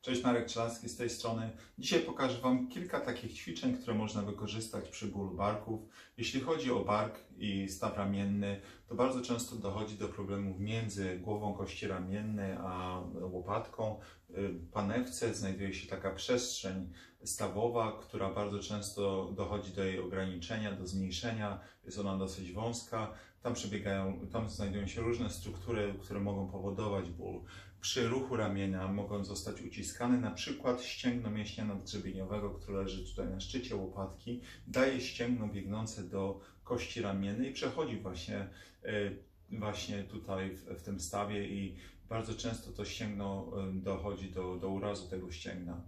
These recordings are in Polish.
Cześć, Marek Czelarski z tej strony. Dzisiaj pokażę Wam kilka takich ćwiczeń, które można wykorzystać przy bólu barków. Jeśli chodzi o bark i staw ramienny, to bardzo często dochodzi do problemów między głową kości ramiennej a łopatką. W panewce znajduje się taka przestrzeń stawowa, która bardzo często dochodzi do jej ograniczenia, do zmniejszenia. Jest ona dosyć wąska. Tam przebiegają, tam znajdują się różne struktury, które mogą powodować ból. Przy ruchu ramienia mogą zostać uciskane na przykład ścięgno mięśnia nadgrzebieniowego, które leży tutaj na szczycie łopatki, daje ścięgno biegnące do kości ramiennej i przechodzi właśnie, e, właśnie tutaj w, w tym stawie i bardzo często to ścięgno e, dochodzi do, do urazu tego ścięgna.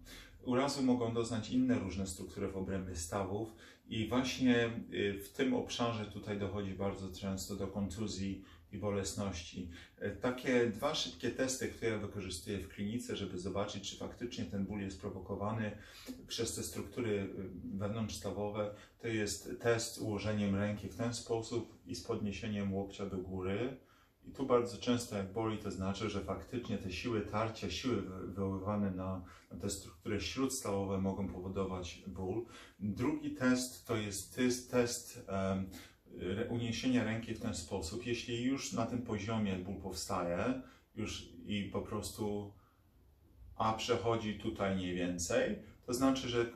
Urazu mogą doznać inne różne struktury w obrębie stawów i właśnie y, w tym obszarze tutaj dochodzi bardzo często do kontuzji i bolesności. E, takie dwa szybkie testy, które ja wykorzystuję w klinice, żeby zobaczyć, czy faktycznie ten ból jest prowokowany przez te struktury y, wewnątrzstawowe, to jest test ułożeniem ręki w ten sposób i z podniesieniem łokcia do góry i tu bardzo często jak boli, to znaczy, że faktycznie te siły tarcia, siły wywoływane na, na te struktury śródstawowe mogą powodować ból. Drugi test to jest test, test um, uniesienia ręki w ten sposób. Jeśli już na tym poziomie ból powstaje już i po prostu a przechodzi tutaj mniej więcej, to znaczy, że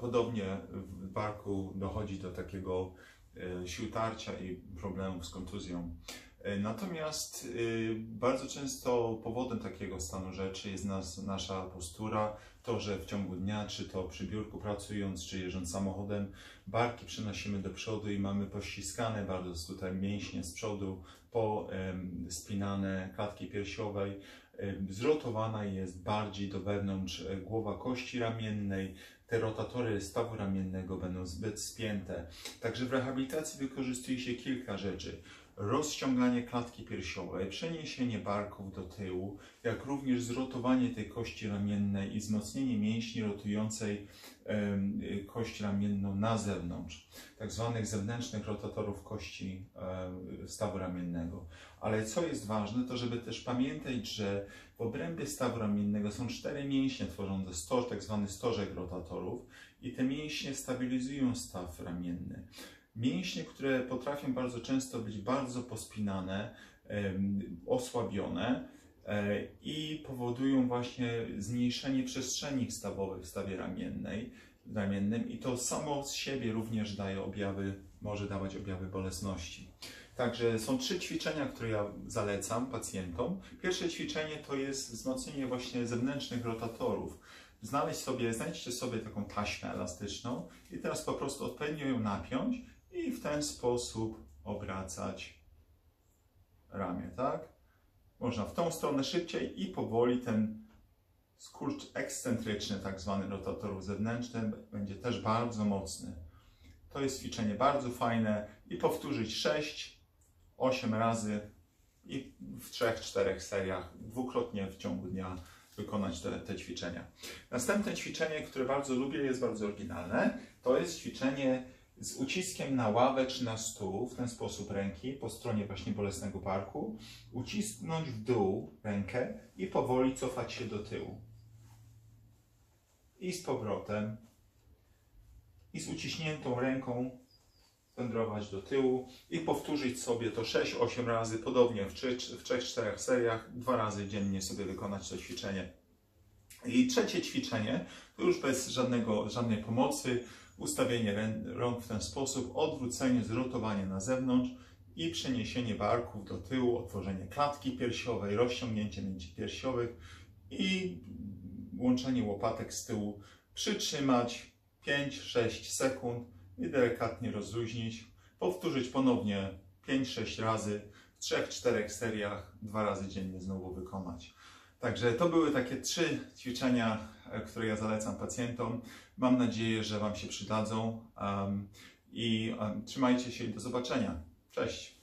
podobnie w barku dochodzi do takiego e, sił tarcia i problemów z kontuzją. E, natomiast y, bardzo często powodem takiego stanu rzeczy jest nas, nasza postura, to, że w ciągu dnia, czy to przy biurku pracując, czy jeżdżąc samochodem, barki przenosimy do przodu i mamy pościskane bardzo tutaj mięśnie z przodu, po spinane klatki piersiowej. Zrotowana jest bardziej do wewnątrz e, głowa kości ramiennej, te rotatory stawu ramiennego będą zbyt spięte. Także w rehabilitacji wykorzystuje się kilka rzeczy rozciąganie klatki piersiowej, przeniesienie barków do tyłu, jak również zrotowanie tej kości ramiennej i wzmocnienie mięśni rotującej kość ramienną na zewnątrz, tak zwanych zewnętrznych rotatorów kości stawu ramiennego. Ale co jest ważne, to żeby też pamiętać, że w obrębie stawu ramiennego są cztery mięśnie tworzące stor, tak zwany stożek rotatorów i te mięśnie stabilizują staw ramienny. Mięśnie, które potrafią bardzo często być bardzo pospinane, osłabione e, i powodują właśnie zmniejszenie przestrzeni stawowej w stawie ramiennej, ramiennym i to samo z siebie również daje objawy, może dawać objawy bolesności. Także są trzy ćwiczenia, które ja zalecam pacjentom. Pierwsze ćwiczenie to jest wzmocnienie właśnie zewnętrznych rotatorów. Znaleźć sobie, znajdźcie sobie taką taśmę elastyczną i teraz po prostu odpowiednio ją napiąć i w ten sposób obracać ramię, tak? Można w tą stronę szybciej i powoli ten skurcz ekscentryczny, tak zwany rotatorów zewnętrznych, będzie też bardzo mocny. To jest ćwiczenie bardzo fajne i powtórzyć 6, 8 razy i w 3-4 seriach, dwukrotnie w ciągu dnia wykonać te, te ćwiczenia. Następne ćwiczenie, które bardzo lubię, jest bardzo oryginalne. To jest ćwiczenie z uciskiem na ławę czy na stół, w ten sposób ręki po stronie właśnie bolesnego barku, ucisnąć w dół rękę i powoli cofać się do tyłu. I z powrotem. I z uciśniętą ręką wędrować do tyłu i powtórzyć sobie to 6-8 razy, podobnie w 3-4 seriach, dwa razy dziennie sobie wykonać to ćwiczenie. I trzecie ćwiczenie, to już bez żadnego, żadnej pomocy, ustawienie rąk w ten sposób, odwrócenie, zrotowanie na zewnątrz i przeniesienie barków do tyłu, otworzenie klatki piersiowej, rozciągnięcie mięśni piersiowych i łączenie łopatek z tyłu. Przytrzymać 5-6 sekund i delikatnie rozluźnić. Powtórzyć ponownie 5-6 razy w 3-4 seriach, dwa razy dziennie znowu wykonać. Także to były takie trzy ćwiczenia, e, które ja zalecam pacjentom. Mam nadzieję, że Wam się przydadzą i trzymajcie się i do zobaczenia. Cześć!